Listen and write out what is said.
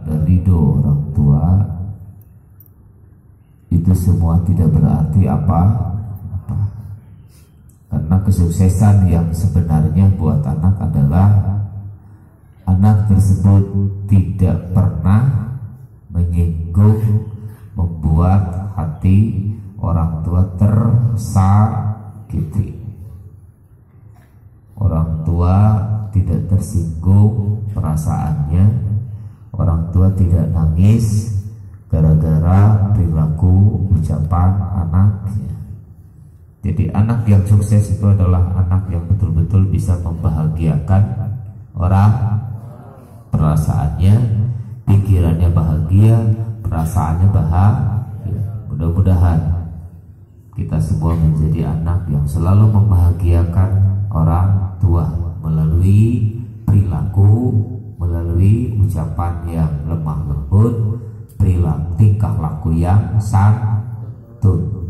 ridho orang tua itu semua tidak berarti apa, apa. Karena kesuksesan yang sebenarnya buat anak adalah anak tersebut tidak pernah menyinggung, membuat hati orang tua tersakiti. Orang tua tidak tersinggung perasaannya, tua tidak nangis gara-gara perilaku ucapan anaknya. Jadi anak yang sukses itu adalah anak yang betul-betul bisa membahagiakan orang perasaannya, pikirannya bahagia, perasaannya bahagia. Mudah-mudahan kita semua menjadi anak yang selalu membahagiakan orang tua melalui perilaku, melalui ucapan yang lemah lembut, perilaku tingkah laku yang santun